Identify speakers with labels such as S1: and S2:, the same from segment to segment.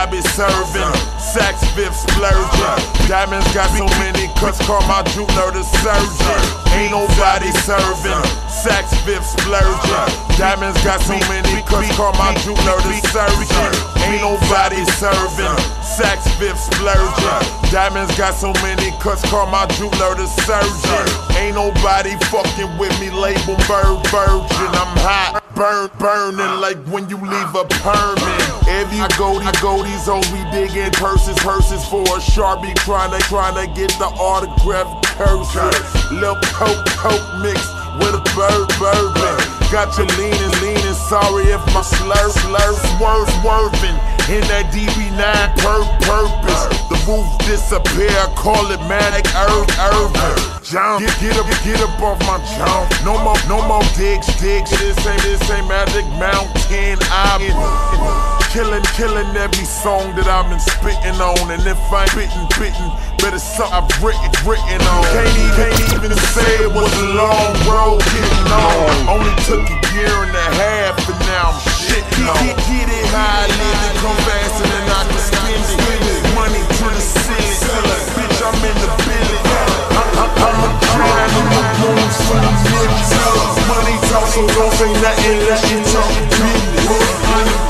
S1: I be serving. Saks Fifth splurging. Diamonds got so many cuts, call my jeweler the surgeon. Ain't nobody serving. Saks Fifth splurging. Diamonds got so many call my jeweler the surgeon. Ain't nobody serving. Saks Fifth splurging. Diamonds got so many call my jeweler the surgeon. Ain't nobody fucking with me, label bird virgin. I'm hot, burn, burning like when you leave a permit. Every I go, I go, these hoes we digging purses, purses for a sharpie, trying to, trying to get the autograph curses. Lil' coke, coke mix with a bird. Got you leaning, leaning. Sorry if my slur, slur, swerve, swerving. In that DB9 per purpose. The roof disappear, call it manic herb, urban. Jump, get, get up, get up off my jump. No more, no more digs, digs. This ain't, this ain't Magic Mountain. I'm killing, killing every song that I've been spitting on. And if I ain't spitting, bitten, better something I've written, written on. Can't even, can't even say it was a long road getting on. Only took a year and a half, and now I'm shitting on. Get, get it how I live it, come faster than I can spend it. Money to the ceiling, bitch, I'm in the billion. I'm, I'm, I'm a in the moon for the niggas. Money talk, so don't say nothing unless you talk business.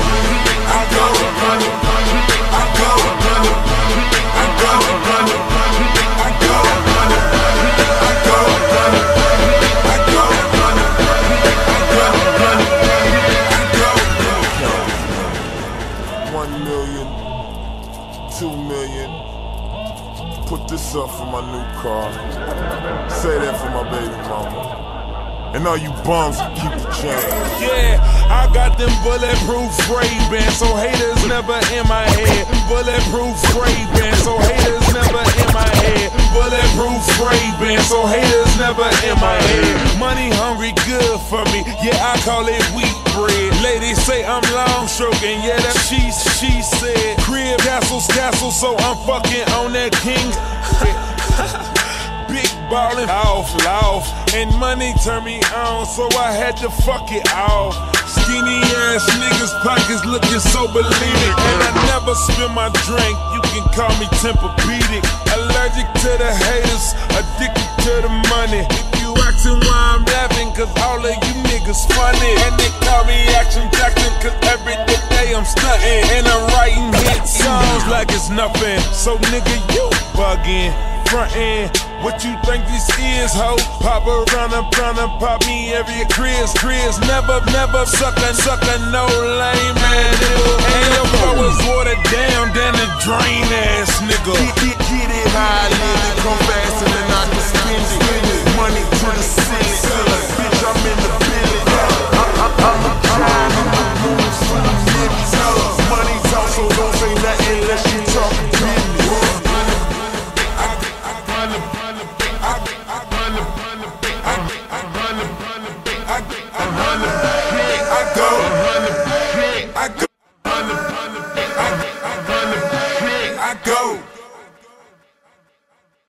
S1: Put this up for my new car. Say that for my baby mama. And all you bums keep the change.
S2: Yeah, I got them bulletproof Ray-Bans, so haters never in my head. Bulletproof Ray-Bans, so haters never Ray-Bans, so haters never in my head. Money hungry, good for me. Yeah, I call it wheat bread. Ladies say I'm long stroking. Yeah, that she she said. Crib castles, castles, so I'm fucking on that king. Big ballin' off, off, and money turned me on, so I had to fuck it off. Skinny ass niggas pockets looking so bulimic, and I never spill my drink. You can call me Tempur-Pedic. Allergic to the haters, addicted to the money. If you asking why I'm laughing, cause all of you niggas funny, and they call me Action Jackson, cause every day I'm stunting, and I'm writing hit songs like it's nothing. So nigga, you bugging frontin'. What you think this is, ho? Pop up, round up, pop me every Chris, Chris. Never, never suckin', suckin', no lame man. And your flow is watered down, than a drain ass nigga.
S1: Get, get, get it how I